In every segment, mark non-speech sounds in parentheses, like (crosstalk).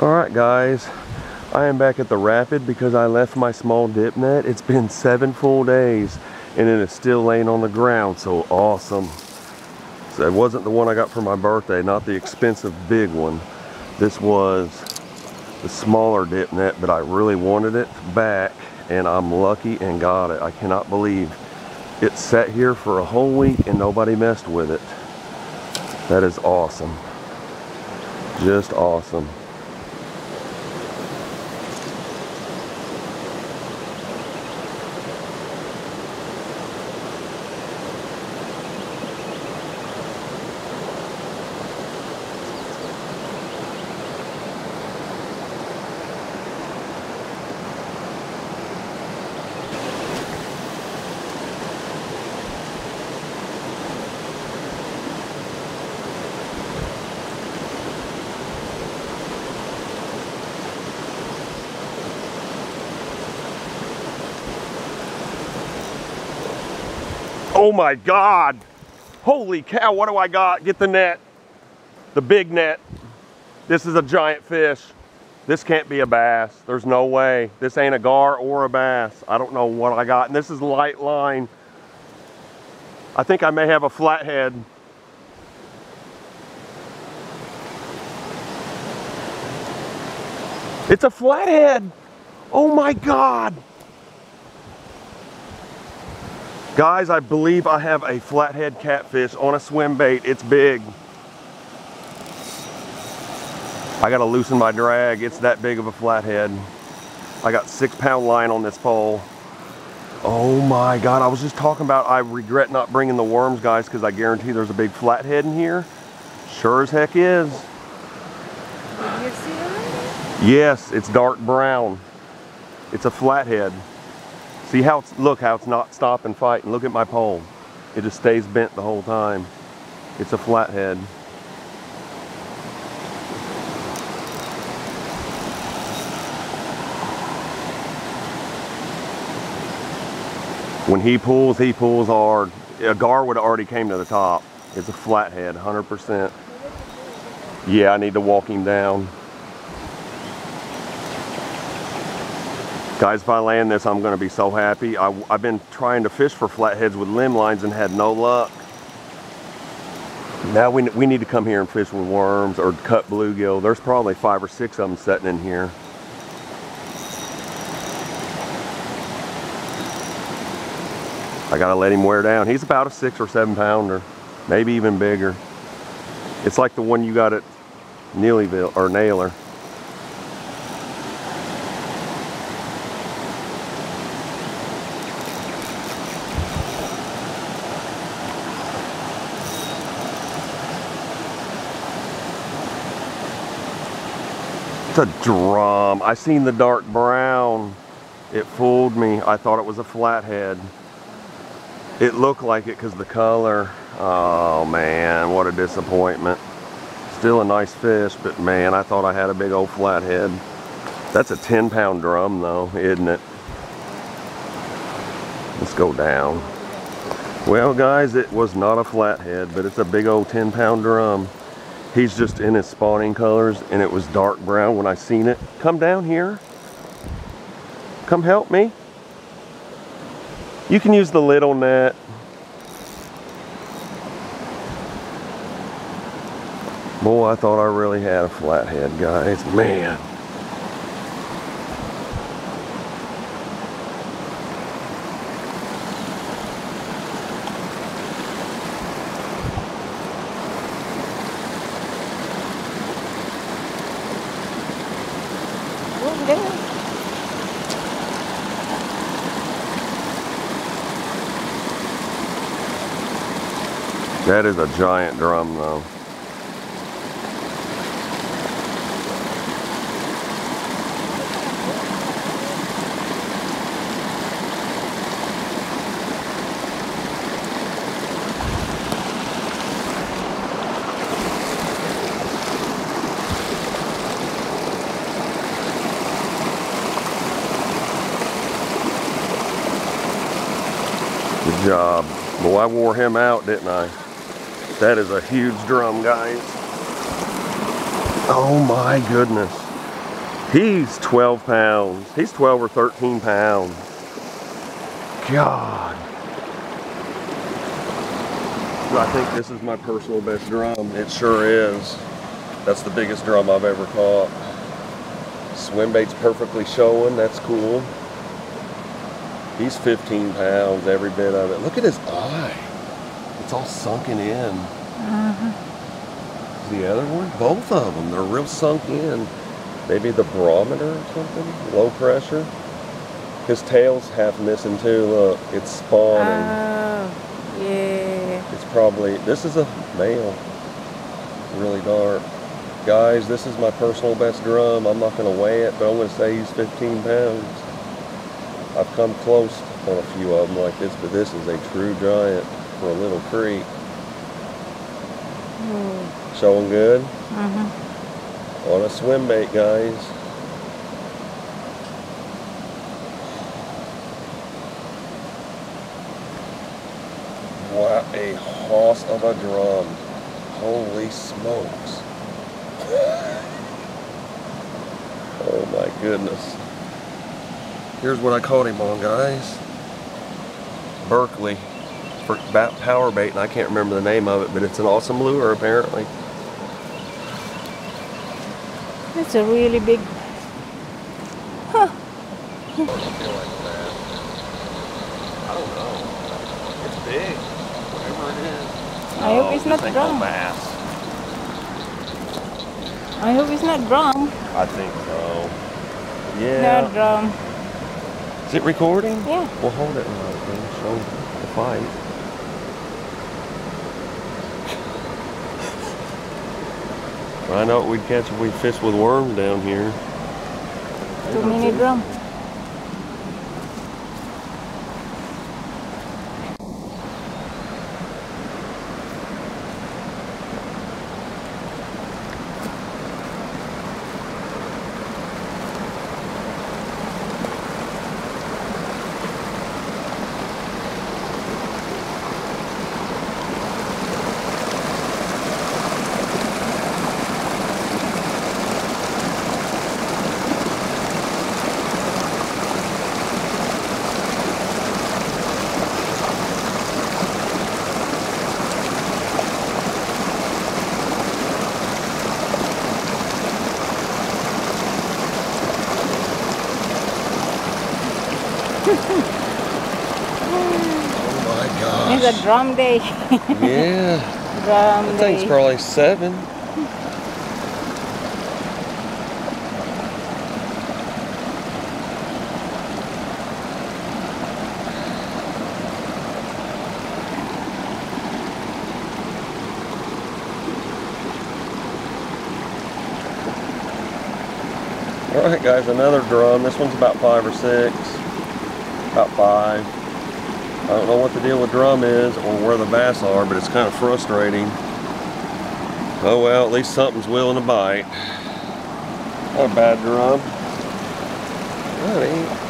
All right, guys. I am back at the rapid because I left my small dip net. It's been seven full days and it is still laying on the ground. So awesome. So it wasn't the one I got for my birthday, not the expensive big one. This was the smaller dip net, but I really wanted it back and I'm lucky and got it. I cannot believe it sat here for a whole week and nobody messed with it. That is awesome. Just awesome. Oh my God. Holy cow, what do I got? Get the net. The big net. This is a giant fish. This can't be a bass. There's no way. This ain't a gar or a bass. I don't know what I got. And this is light line. I think I may have a flathead. It's a flathead. Oh my God. Guys, I believe I have a flathead catfish on a swim bait. It's big. I gotta loosen my drag. It's that big of a flathead. I got six pound line on this pole. Oh my God, I was just talking about I regret not bringing the worms, guys, because I guarantee there's a big flathead in here. Sure as heck is. Did you see it? Yes, it's dark brown. It's a flathead. See how it's, look how it's not stopping fighting. Look at my pole. It just stays bent the whole time. It's a flathead. When he pulls, he pulls hard. A gar would have already came to the top. It's a flathead, 100%. Yeah, I need to walk him down. Guys, if I land this, I'm gonna be so happy. I, have been trying to fish for flatheads with limb lines and had no luck. Now we, we need to come here and fish with worms or cut bluegill. There's probably five or six of them sitting in here. I gotta let him wear down. He's about a six or seven pounder, maybe even bigger. It's like the one you got at Neelyville or Naylor. It's a drum. I seen the dark brown. It fooled me. I thought it was a flathead. It looked like it because the color. Oh man, what a disappointment. Still a nice fish, but man, I thought I had a big old flathead. That's a 10 pound drum though, isn't it? Let's go down. Well guys, it was not a flathead, but it's a big old 10 pound drum. He's just in his spawning colors and it was dark brown when I seen it. Come down here. Come help me. You can use the little net. Boy, I thought I really had a flathead, guys. Man. Oh, there. That is a giant drum though. Good job. Boy, I wore him out, didn't I? That is a huge drum, guys. Oh my goodness. He's 12 pounds. He's 12 or 13 pounds. God. I think this is my personal best drum. It sure is. That's the biggest drum I've ever caught. Swim bait's perfectly showing. That's cool. He's 15 pounds, every bit of it. Look at his eye. It's all sunken in. Uh-huh. The other one? Both of them. They're real sunk in. Maybe the barometer or something? Low pressure? His tail's half missing too. Look, it's spawning. Oh, yeah. It's probably, this is a male. Really dark. Guys, this is my personal best drum. I'm not going to weigh it, but I'm going to say he's 15 pounds. I've come close on a few of them like this, but this is a true giant for a little creek. Mm. Showing good Uh-huh. on a swim bait, guys. What a hoss of a drum. Holy smokes. (laughs) Oh my goodness. Here's what I caught him on, guys. Berkley for bat power bait, and I can't remember the name of it, but it's an awesome lure apparently. That's a really big. Huh. I don't know. It's big. Whatever it is. I hope it's not this ain't drum. bass. I hope it's not drum. I think so. Yeah. Not Yeah. drum. Is it recording? Yeah. We'll hold it right then. Show the fight. I know what we'd catch if we fished with worms down here. Too many drum. Oh my gosh. It's a drum day. yeah. (laughs) drum That thing's day. probably seven. All right, guys, another drum. This one's about five or six. About five. I don't know what the deal with drum is or where the bass are, but it's kind of frustrating. Oh well, at least something's willing to bite. Not a bad drum. That ain't.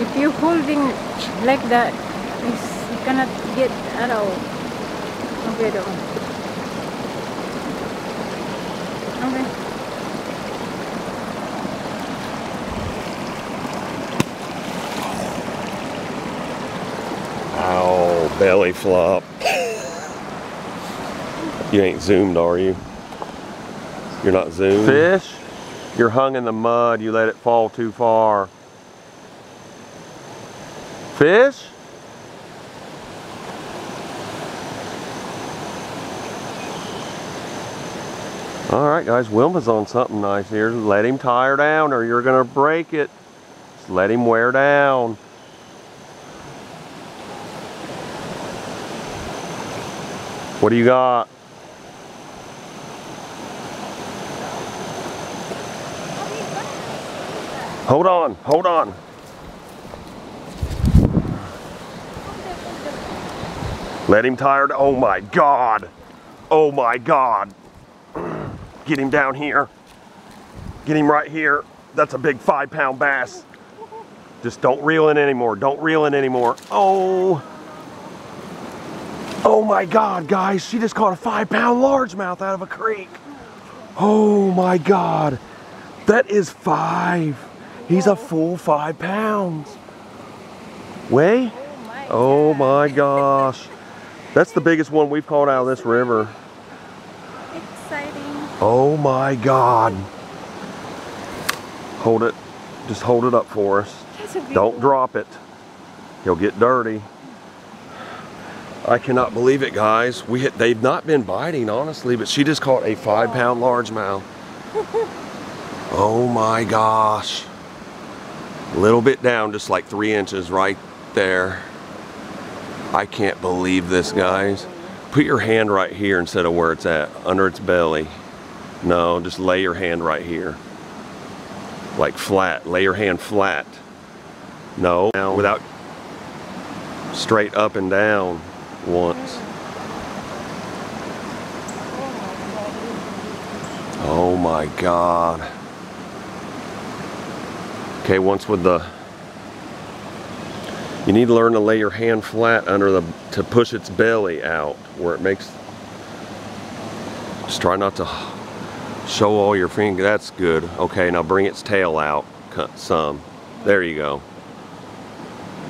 If you're holding like that, you cannot get at all. Okay, though. Okay. Ow, belly flop. You ain't zoomed, are you? You're not zoomed? Fish? You're hung in the mud. You let it fall too far. Fish? All right, guys, Wilma's on something nice here. Let him tire down or you're gonna break it. Just let him wear down. What do you got? Hold on, hold on. Let him tired. Oh my God. Oh my God. (clears throat) Get him down here. Get him right here. That's a big five pound bass. Just don't reel in anymore. Don't reel in anymore. Oh. Oh my God, guys, she just caught a five pound largemouth out of a creek. Oh my God, that is five. He's a full five pounds. Way? Oh my gosh. That's the biggest one we've caught out of this river. Exciting. Oh my God. Hold it. Just hold it up for us. That's a big Don't drop it. He'll get dirty. I cannot believe it, guys. We hit, they've not been biting, honestly, but she just caught a five pound largemouth. (laughs) oh my gosh. A little bit down, just like three inches right there. I can't believe this, guys. Put your hand right here instead of where it's at, under its belly. No, just lay your hand right here. Like flat, lay your hand flat. No, now without straight up and down once. Oh my God. Okay, once with the, you need to learn to lay your hand flat under the, to push its belly out where it makes, just try not to show all your finger. That's good. Okay, now bring its tail out cut some. There you go.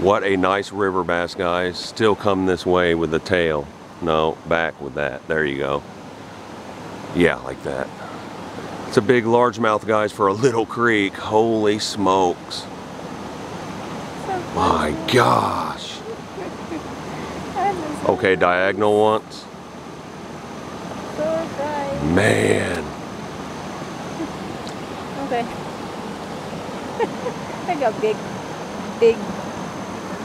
What a nice river bass, guys. Still come this way with the tail. No, back with that. There you go. Yeah, like that. It's a big largemouth, guys, for a little creek. Holy smokes. My gosh. Okay, diagonal once. Man. Okay. (laughs) I got big, big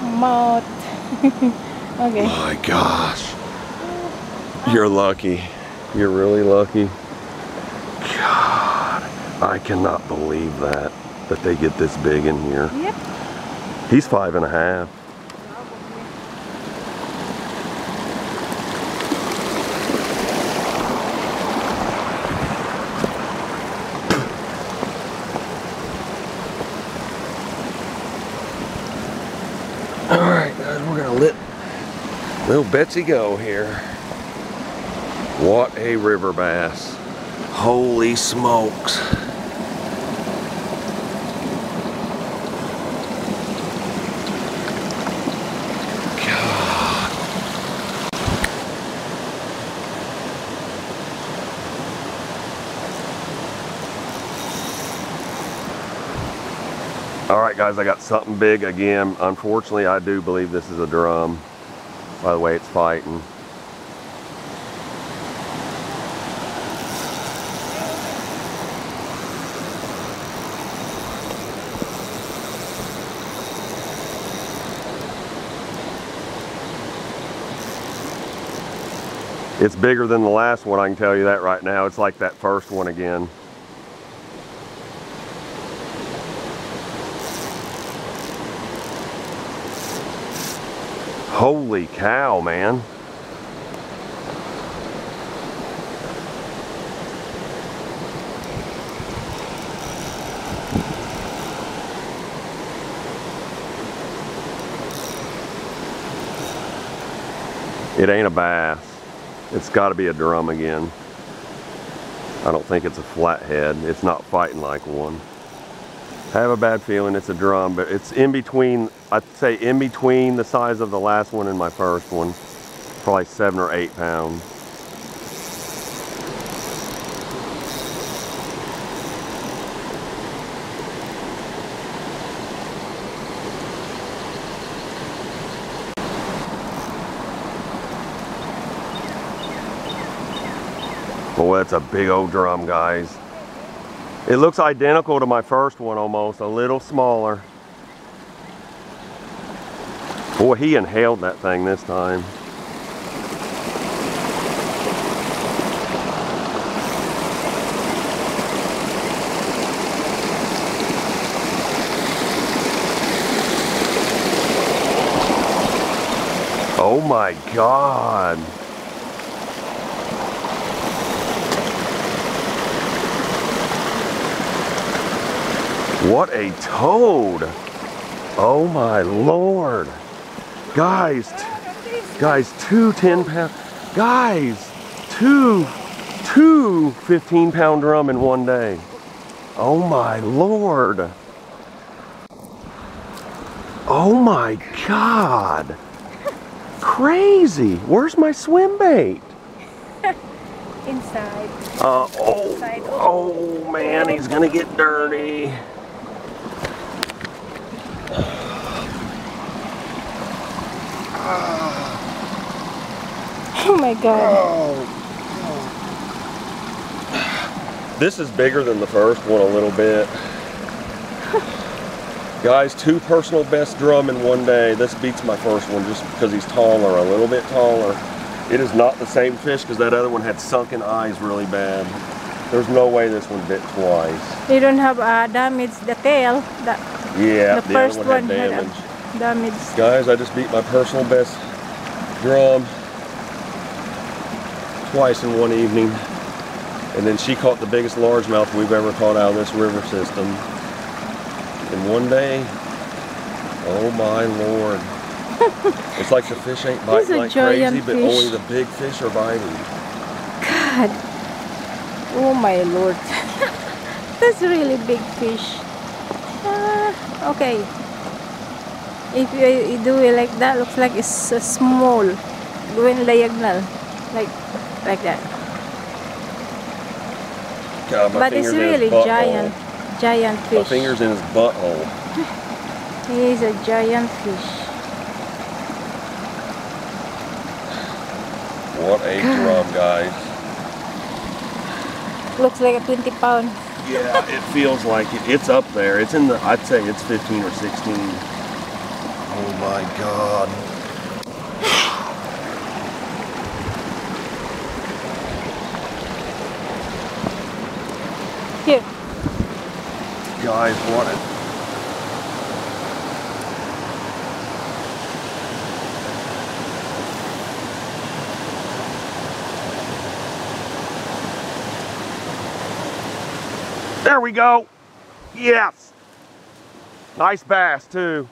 mouth. (laughs) okay. My gosh. You're lucky. You're really lucky. God, I cannot believe that, that they get this big in here. Yep. He's five and a half. All right, guys, we're gonna let little Betsy go here. What a river bass. Holy smokes. Guys, I got something big again. Unfortunately, I do believe this is a drum. By the way, it's fighting. It's bigger than the last one, I can tell you that right now. It's like that first one again. Holy cow, man. It ain't a bass. It's got to be a drum again. I don't think it's a flathead. It's not fighting like one. I have a bad feeling it's a drum, but it's in between, I'd say in between the size of the last one and my first one. Probably seven or eight pounds. Boy, that's a big old drum, guys. It looks identical to my first one almost, a little smaller. Boy, he inhaled that thing this time. Oh my God. What a toad. Oh my lord. Guys, t- Look at this Guys, two 10 pound, guys, two, two 15 pound drum in one day. Oh my lord. Oh my god. Crazy. Where's my swim bait? (laughs) Inside. Uh, oh, Inside. oh man, he's gonna get dirty. My god. This is bigger than the first one a little bit. Guys, two personal best drum in one day. This beats my first one just because he's taller, a little bit taller. It is not the same fish because that other one had sunken eyes really bad. There's no way this one bit twice. You don't have uh, damage the tail. The, Yeah, the, the, first other one, one had had damage. a damage. Guys, I just beat my personal best drum twice in one evening. And then she caught the biggest largemouth we've ever caught out of this river system. In one day, oh my lord. (laughs) it's like the fish ain't biting like crazy, but fish. only the big fish are biting. God. Oh my lord. (laughs) That's really big fish. Ah, okay. If you, you do it like that, looks like it's uh, small. Going diagonal. Like, like that. God, my but it's finger's in his really butthole. giant. Giant My fish. finger's in his butthole. (laughs) He is a giant fish. What a drum, guys. Looks like a 20 pound. Yeah, it feels like it. It's up there. It's in the, I'd say it's 15 or 16. Oh my God. Here. Guys, a, There we go. Yes. Nice bass too.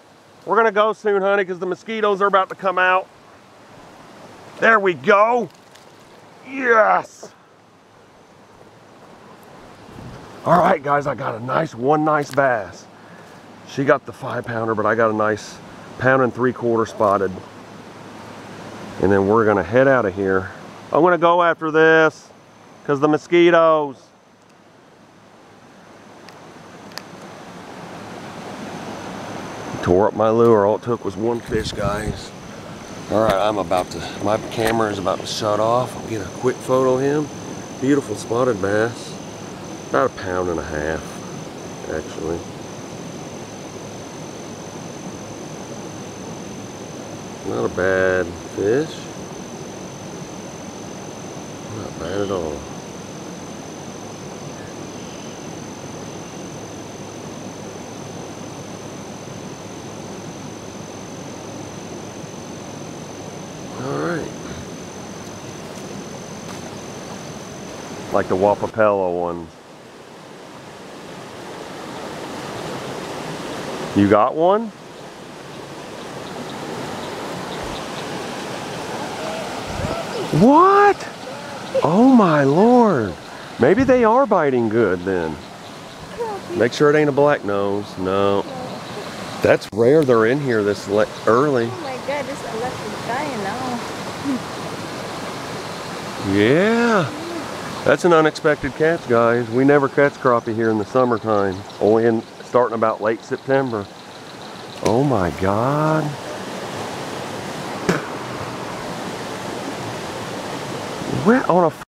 We're gonna go soon, honey, because the mosquitoes are about to come out. There we go. Yes. All right, guys, I got a nice, one nice bass. She got the five pounder, but I got a nice pound and three quarter spotted. And then we're gonna head out of here. I'm gonna go after this because the mosquitoes. Tore up my lure. All it took was one fish, guys. All right, I'm about to, my camera is about to shut off. I'll get a quick photo of him. Beautiful spotted bass. Pound and a half, actually. Not a bad fish. Not bad at all. All right. Like the Wappapello ones. You got one? What? Oh my lord. Maybe they are biting good then. Make sure it ain't a black nose. No. That's rare they're in here this early. Oh my god, this is a dying now. Yeah. That's an unexpected catch, guys. We never catch crappie here in the summertime. Oh, Only in starting about late September. Oh my God. Where on a